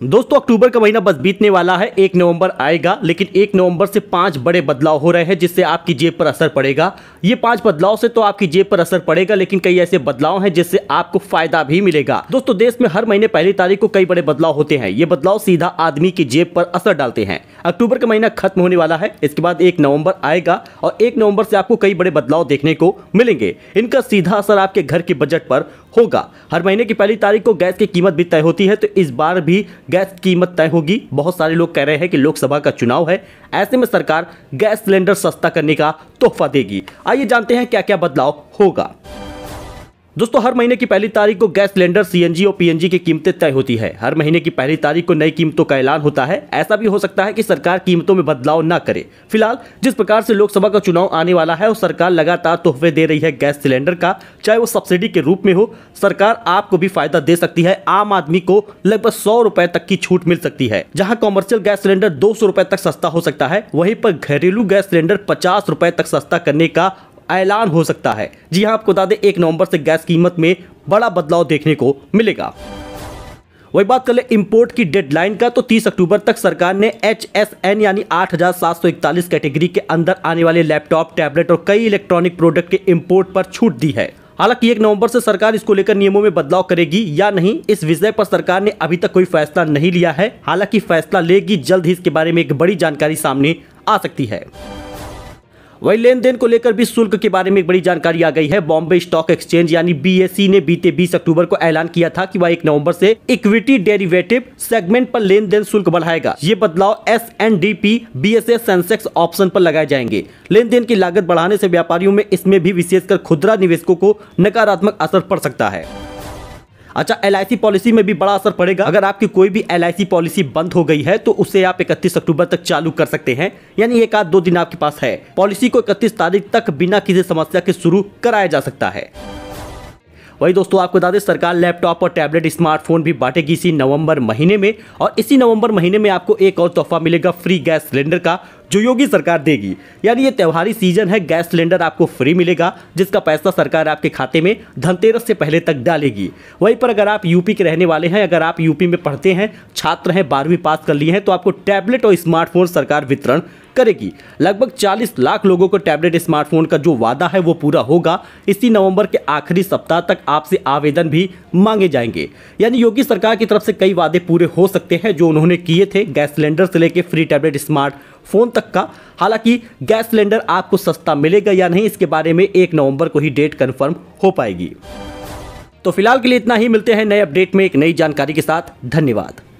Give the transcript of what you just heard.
दोस्तों, अक्टूबर का महीना बस बीतने वाला है। एक नवंबर आएगा, लेकिन एक नवंबर से पाँच बड़े बदलाव हो रहे हैं, जिससे आपकी जेब पर असर पड़ेगा। ये पाँच बदलाव से तो आपकी जेब पर असर पड़ेगा, लेकिन कई ऐसे बदलाव हैं, जिससे आपको फ़ायदा भी मिलेगा। दोस्तों, देश में हर महीने पहली तारीख को कई बड़े बदलाव होते हैं। ये बदलाव सीधा आदमी की जेब पर असर डालते हैं। अक्टूबर का महीना खत्म होने वाला है, इसके बाद एक नवंबर आएगा, और एक नवंबर से आपको कई बड़े बदलाव देखने को मिलेंगे। इनका सीधा असर आपके घर के बजट पर होगा। हर महीने की पहली तारीख को गैस की कीमत भी तय होती है तो इस बार भी गैस कीमत तय होगी। बहुत सारे लोग कह रहे हैं कि लोकसभा का चुनाव है। ऐसे में सरकार गैस सिलेंडर सस्ता करने का तोहफा देगी। आइए जानते हैं क्या क्या बदलाव होगा। दोस्तों, हर महीने की पहली तारीख को गैस सिलेंडर सीएनजी और पीएनजी की कीमतें तय होती है। हर महीने की पहली तारीख को नई कीमतों का ऐलान होता है। ऐसा भी हो सकता है कि सरकार कीमतों में बदलाव न करे। फ़िलहाल, जिस प्रकार से लोकसभा का चुनाव आने वाला है, और सरकार लगातार तोहफे दे रही है गैस सिलेंडर का, चाहे वो सब्सिडी के रूप में हो, सरकार आपको भी फ़ायदा दे सकती है। आम आदमी को लगभग सौ रुपए तक की छूट मिल सकती है। जहाँ कॉमर्शियल गैस सिलेंडर दो सौ रुपए तक सस्ता हो सकता है, वहीं पर घरेलू गैस सिलेंडर पचास रुपए तक सस्ता करने का ऐलान हो सकता है। जी हाँ आपको बता दें एक नवंबर से गैस कीमत में बड़ा बदलाव देखने को मिलेगा। वही बात कर ले इंपोर्ट की डेडलाइन का तो 30 अक्टूबर तक सरकार ने एच एस एन यानी 8,741 कैटेगरी के अंदर आने वाले लैपटॉप टैबलेट और कई इलेक्ट्रॉनिक प्रोडक्ट के इंपोर्ट पर छूट दी है। हालाँकि एक नवंबर से सरकार इसको लेकर नियमों में बदलाव करेगी या नहीं इस विषय पर सरकार ने अभी तक कोई फैसला नहीं लिया है। हालाँकि फैसला लेगी जल्द ही इसके बारे में एक बड़ी जानकारी सामने आ सकती है। वही लेन देन को लेकर भी शुल्क के बारे में एक बड़ी जानकारी आ गई है। बॉम्बे स्टॉक एक्सचेंज यानी बीएससी ने बीते 20 अक्टूबर को ऐलान किया था कि वह एक नवंबर से इक्विटी डेरिवेटिव सेगमेंट पर लेन देन शुल्क बढ़ाएगा। ये बदलाव S N D P B S S Sensex option पर लगाए जाएँगे। लेन देन की लागत बढ़ाने से व्यापारियों में इसमें भी विशेषकर खुदरा निवेशकों को नकारात्मक असर पड़ सकता है। अच्छा एलआईसी पॉलिसी में भी बड़ा असर पड़ेगा। अगर आपकी कोई भी एलआईसी पॉलिसी बंद हो गई है तो उसे आप इकतीस अक्टूबर तक चालू कर सकते हैं। यानी एक आध दो दिन आपके पास है। पॉलिसी को इकतीस तारीख तक बिना किसी समस्या के शुरू कराया जा सकता है। वही दोस्तों, आपको बता दें, सरकार लैपटॉप और टैबलेट, स्मार्टफ़ोन भी बांटेगी इसी नवंबर महीने में। और इसी नवंबर महीने में आपको एक और तोहफा मिलेगा, फ्री गैस सिलेंडर का। जो योगी सरकार देगी। यानी ये त्योहारी सीज़न है गैस सिलेंडर आपको फ्री मिलेगा, जिसका पैसा सरकार आपके खाते में धनतेरस से पहले तक डालेगी। वहीं पर अगर आप यूपी के रहने वाले हैं, अगर आप यूपी में पढ़ते हैं, छात्र हैं, बारहवीं पास कर लिए हैं तो आपको टैबलेट और स्मार्टफ़ोन सरकार वितरण करेगी। लगभग 40 लाख लोगों को टैबलेट स्मार्टफ़ोन का जो वादा है, वो पूरा होगा। इसी नवंबर के आखिरी सप्ताह तक आपसे आवेदन भी मांगे जाएँगे। यानी योगी सरकार की तरफ़ से कई वादे पूरे हो सकते हैं, जो उन्होंने किए थे गैस सिलेंडर से लेकर फ्री टैबलेट स्मार्ट फ़ोन तक का। हालाँकि गैस सिलेंडर आपको सस्ता मिलेगा या नहीं, इसके बारे में एक नवंबर को ही डेट कन्फर्म हो पाएगी। तो फ़िलहाल के लिए इतना ही, मिलते हैं नए अपडेट में एक नई जानकारी के साथ। धन्यवाद।